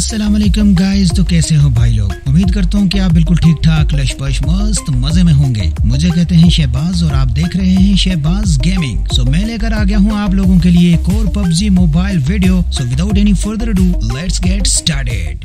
अस्सलाम वालेकुम गाइस तो कैसे हो भाई लोग? उम्मीद करता हूँ कि आप बिल्कुल ठीक ठाक लशपश, मस्त, मज़े में होंगे। मुझे कहते हैं शहबाज और आप देख रहे हैं शहबाज गेमिंग। सो मैं लेकर आ गया हूँ आप लोगों के लिए एक और PUBG mobile video. So without any further ado let's get started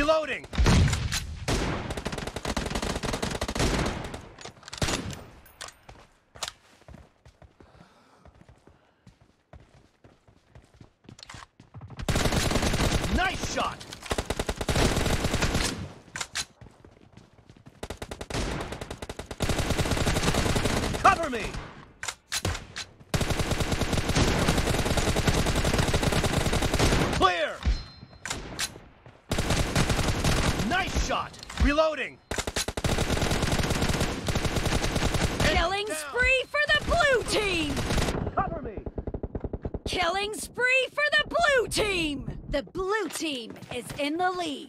Reloading! Nice shot! Cover me! Clear! Nice shot! Reloading! Killing down. spree for the blue team! Cover me! Killing spree for the blue team! The blue team is in the lead.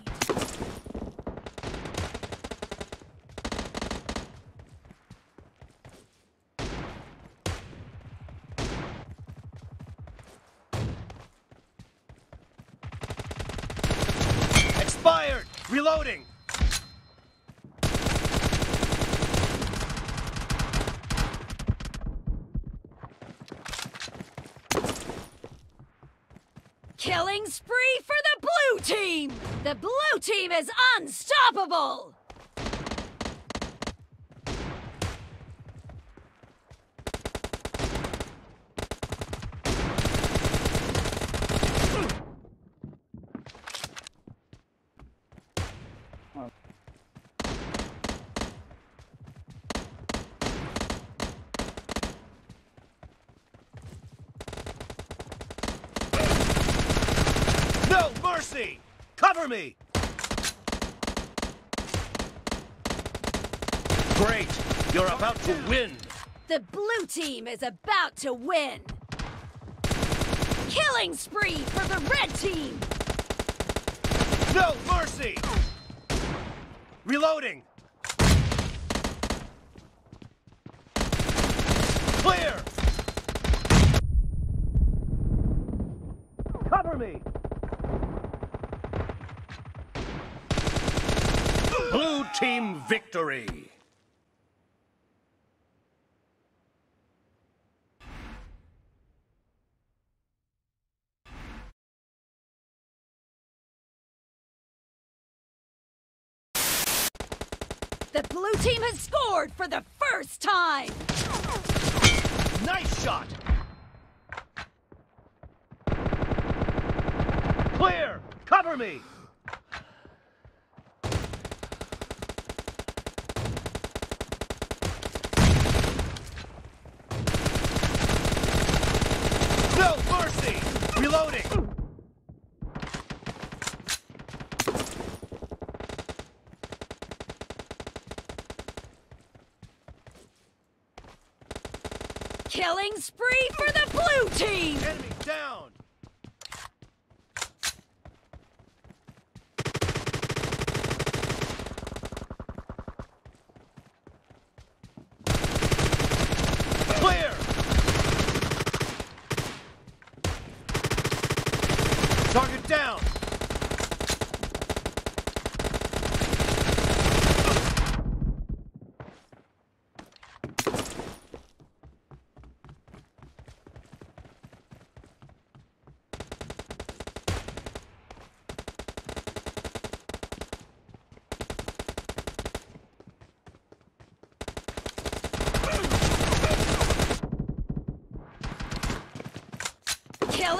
Expired! Reloading! Killing spree for the blue team! The blue team is unstoppable! No mercy! Cover me! Great! You're about to win! The blue team is about to win! Killing spree for the red team! No mercy! Reloading! Clear! Cover me! Blue team victory! The blue team has scored for the first time! Nice shot! Clear! Cover me! Reloading! Killing spree for the blue team! Enemy down! Clear!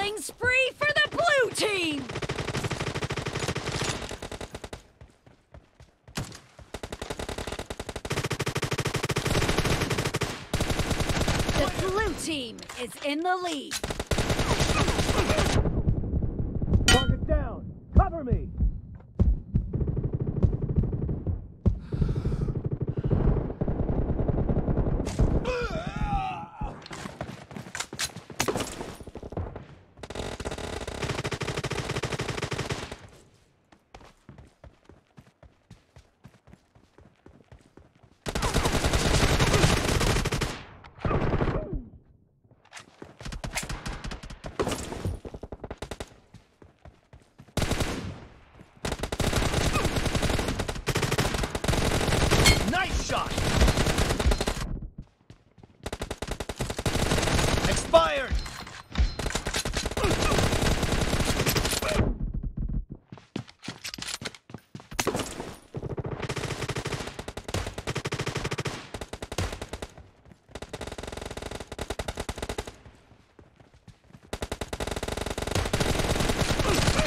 Killing spree for the blue team! The blue team is in the lead.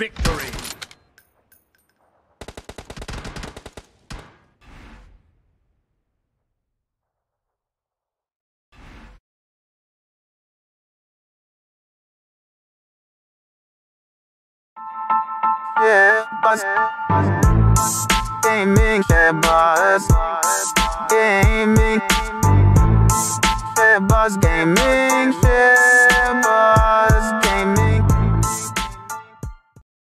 victory. Yeah, buzz. Gaming, yeah, buzz. Gaming. Yeah, buzz gaming, yeah.